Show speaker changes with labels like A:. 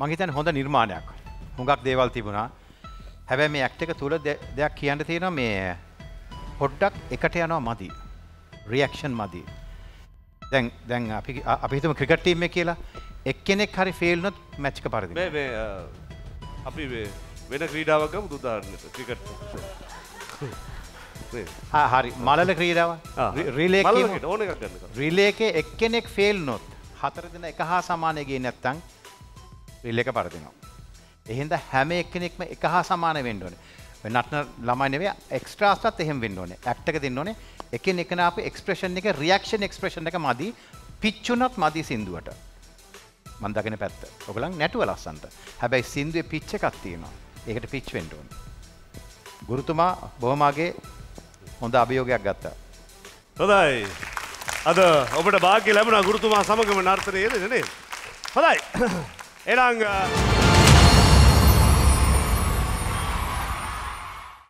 A: මහිතන් හොඳ නිර්මාණයක්. හුඟක් දේවල් තිබුණා. හැබැයි මේ ඇක්ට එක තුළ දෙයක් කියන්න තියෙනවා මේ පොඩ්ඩක් එකට යනවා මදි. රියක්ෂන් මදී. දැන් දැන් අපි අපිහිතම ක්‍රිකට්ටීම කියලා. එක්කෙනෙක් හරි ෆෙල්නොත් මැච්ක පරදි
B: අපි වෙන ක්‍රීඩාවක උදාහරණයට ක්‍රිකට්
A: හරි. මලල ක්‍රීඩාව. රිලේ
B: ඕන
A: රිලේක එක්කෙනෙක් ෆෙල් නොත් හතර දෙන එක හා සමානයගේ නැත්තං රිල්ල එක පරදිනවා. එහෙන්ද හැම එක්කෙනෙක්ම එක හා සමාන වෙන්ඩෝන නටන ළමයිනවේ එක්ස්ට්‍රාස්ටත් එහෙම වෙන්න ඕනේ. ඇක්ටක දෙන්න ඕනේ. එක එකන අප එක්ස්ප්‍රේෂන් එක රියක්ෂන් එක්ස්ප්‍රේෂන් එක මදී පිච්චුනත් මදී සිින්දුවට. මන්දගෙන පැත්ත. ඔගලන් නැටුව ලස්සන්ට හැබැයි සිින්දුව පිච්ච එකත්තියනවා ඒකට පිච් වෙන්ඩෝන් ගුරුතුමා බොහොමාගේ හොඳ අභියෝගයක් ගත්තා.
B: හොදයි අද ඔබට භාග්‍ය ලැබුණ ගුරුතුමා සමගම නර්තනයද නේ හොදයි Elanga.